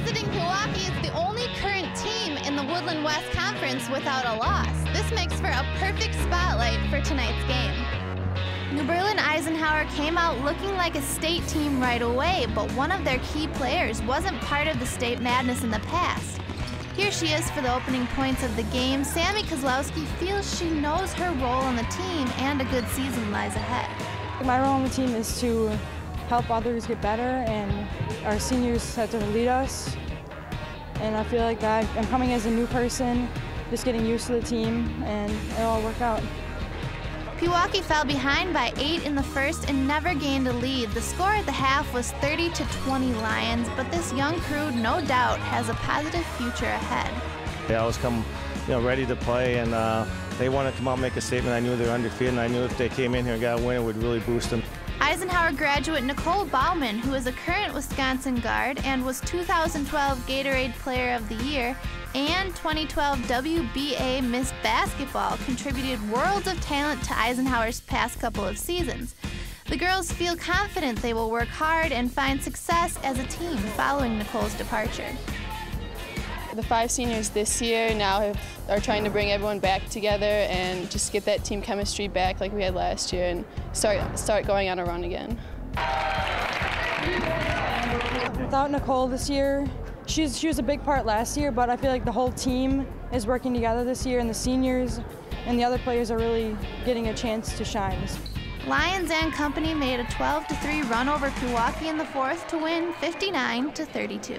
visiting Pewaukee is the only current team in the Woodland West Conference without a loss. This makes for a perfect spotlight for tonight's game. New Berlin Eisenhower came out looking like a state team right away, but one of their key players wasn't part of the state madness in the past. Here she is for the opening points of the game. Sammy Kozlowski feels she knows her role on the team and a good season lies ahead. My role on the team is to help others get better, and our seniors have to lead us. And I feel like I, I'm coming as a new person, just getting used to the team, and it'll all work out. Pewaukee fell behind by eight in the first and never gained a lead. The score at the half was 30 to 20 Lions, but this young crew, no doubt, has a positive future ahead. They always come, you know, ready to play, and uh, they want to come out and make a statement. I knew they were undefeated, and I knew if they came in here and got a win, it would really boost them. Eisenhower graduate Nicole Bauman, who is a current Wisconsin guard and was 2012 Gatorade Player of the Year and 2012 WBA Miss Basketball, contributed worlds of talent to Eisenhower's past couple of seasons. The girls feel confident they will work hard and find success as a team following Nicole's departure. The five seniors this year now have, are trying to bring everyone back together and just get that team chemistry back like we had last year and start, start going on a run again. Without Nicole this year, she's, she was a big part last year, but I feel like the whole team is working together this year, and the seniors and the other players are really getting a chance to shine. Lions and company made a 12 3 run over Pewaukee in the fourth to win 59 32.